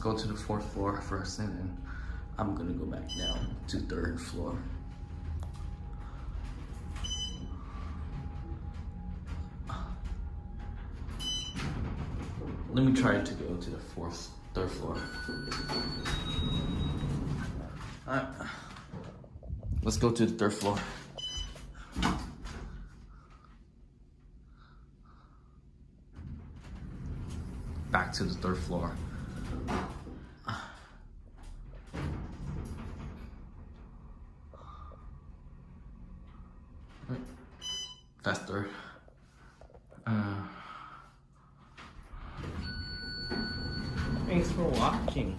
go to the fourth floor first and then I'm gonna go back down to third floor. Let me try to go to the fourth, third floor. Let's go to the third floor. Back to the third floor. Faster. Uh, Thanks for watching.